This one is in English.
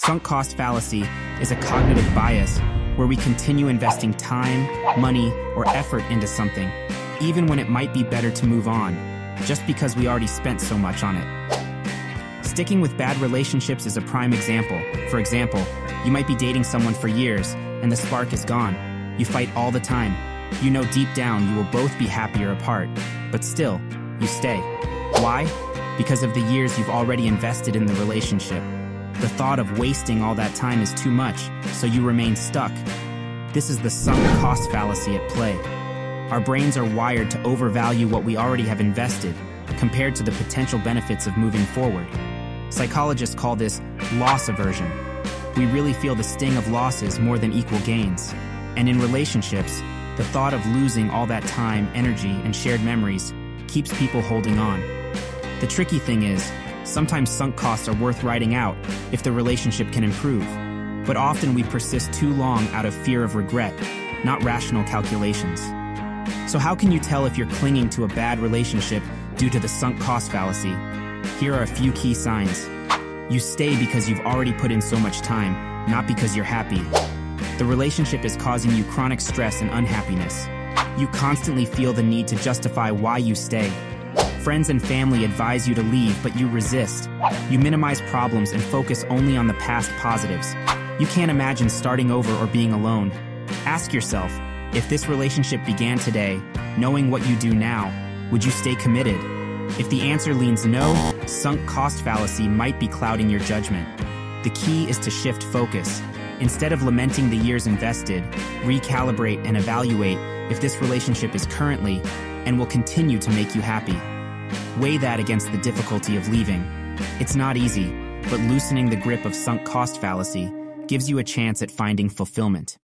Sunk cost fallacy is a cognitive bias where we continue investing time, money, or effort into something, even when it might be better to move on, just because we already spent so much on it. Sticking with bad relationships is a prime example. For example, you might be dating someone for years, and the spark is gone. You fight all the time. You know deep down you will both be happier apart, but still, you stay. Why? Because of the years you've already invested in the relationship. The thought of wasting all that time is too much, so you remain stuck. This is the sunk cost fallacy at play. Our brains are wired to overvalue what we already have invested compared to the potential benefits of moving forward. Psychologists call this loss aversion. We really feel the sting of losses more than equal gains. And in relationships, the thought of losing all that time, energy, and shared memories keeps people holding on. The tricky thing is, Sometimes sunk costs are worth writing out if the relationship can improve, but often we persist too long out of fear of regret, not rational calculations. So how can you tell if you're clinging to a bad relationship due to the sunk cost fallacy? Here are a few key signs. You stay because you've already put in so much time, not because you're happy. The relationship is causing you chronic stress and unhappiness. You constantly feel the need to justify why you stay, Friends and family advise you to leave, but you resist. You minimize problems and focus only on the past positives. You can't imagine starting over or being alone. Ask yourself, if this relationship began today, knowing what you do now, would you stay committed? If the answer leans no, sunk cost fallacy might be clouding your judgment. The key is to shift focus. Instead of lamenting the years invested, recalibrate and evaluate if this relationship is currently and will continue to make you happy. Weigh that against the difficulty of leaving. It's not easy, but loosening the grip of sunk cost fallacy gives you a chance at finding fulfillment.